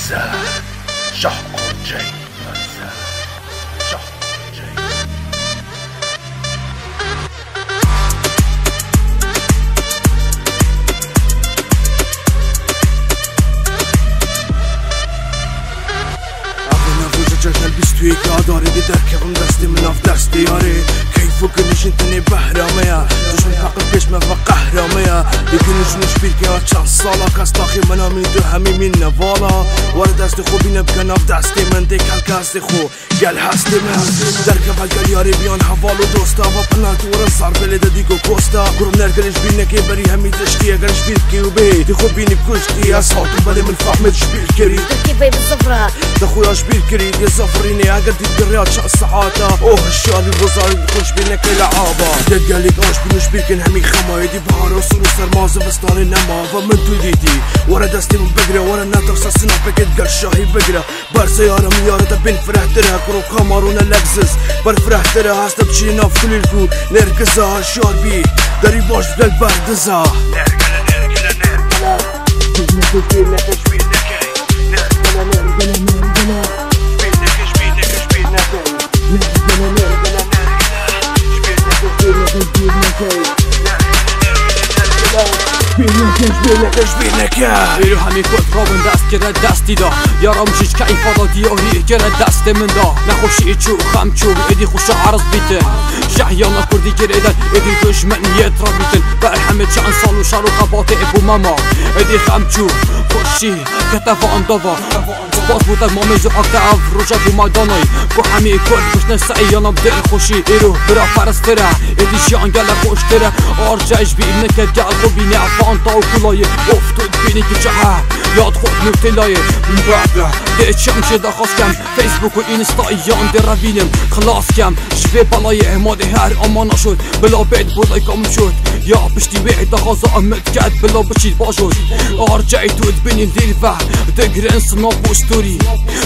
منزل شاه قنجه منزل شاه قنجه عقل نفوش جهل بیستوی که داره دی در کبم دستی من اف دستی یاری کیف و کنش انتنی بهرامه یا فالا يكون جنوش في الكيرات شهر الصالة. كاستاخي منا من دو همي منا فالا ورد أستي خو بينا بكنا بدعستي من ديك هالكاستي خو. قال حاستي مها دركب هالقال يا ريبيان حفالو دوستا. فابقنا تورا الصار بلدا ديكو كوستا. قرب نار قال جبينا كي بري همي تشكيا قال جبيل كيوبي تخو بيني بكوشتي أصحاب تبالي من فاحمد جبيل كريم تركي بيب الصفرة اخويا شبيه كريد يا زفريني اقدي الدريات شع الساعات اوه الشاري الوزاري بخش بينك لعابة دد قالك اوش بينو شبيه كان همي خما يدي بحارة وصولي صار مازف استار النما فمنتو ديدي. ورا دستي من بقرة ورا ناتر ساسنا بكت قال شاهي بقرة. بار سيارة ميارة تبين فرح ترها كرو ونا لكزس بار فرح ترى هاس تبشينا في كل الكود نركزها هالشال بيه. داري باش بدل بردزها نركز نركز نركز نركز نركز نركز يا Vill du ha min kod från dast gره دستی دا یارم شیش که ایفادا دیاری گره دست من دا نخوشی چو خم چو ادی خوش عرض بیتن شحیانا کردی گریدن ادی دشمن یترا بیتن بر همه چند سال و شر و خبات ابو ماما ادی خم چو خوشی کتف آن سپاس بود از مامی زعاق تعف روشا بو مدانای با همه کل خوش نسعی یانم دل خوشی. ایرو برا فرستره ادی شیان گل خوشتره. آرجش بی نکد گل رو بینی افان تا و کلای افتود بینی که چه یاد خود نوتلای ده چمشه دا خواستم فیسبوک و اینستا یان ده روینم خلاص کم شوه بلای احماد هر اما نشد بلا بید بودای کم شد یا پشتی وی دا خواسته امت کرد بلا بچید باشد آرجای دود بینین دیل و دگرن سناب بوستوری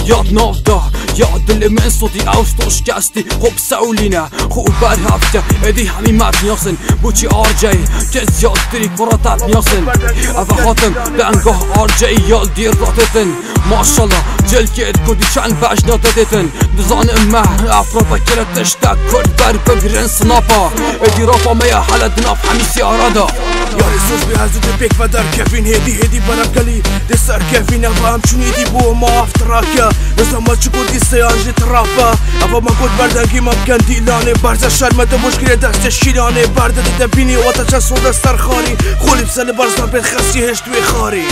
یاد ناف دا يعد من صوتي أوشطر شكستي خوب سعولينا خوب بار هفته إدي همین مرد نیاسن بوچی آرجه که زیادتری کراتت نیاسن اوه خاتم. دنگاه آرجه یال دیر راتتن. ماشالله جلکه ات کردی چند بش ناتتتن دزانم مه افراد کرد تشتک کرد بر بگرن سناپا ادی رافا ميا حالا دناف همی سیاره دا. یاری سوز به حضرت بک و در کفین هدی هدی برم کلی ده سر کفین افا همچون هدی بو ما افتراکه نزا ما چکو دی سیانج ترافا افا ما کد بردنگی ما بکن دیلانه برزا شرمت مشکل دست شیرانه برده ده بینی و تا چه سوده سرخاری خولی بسل برزا بین خسی هشت وی خاری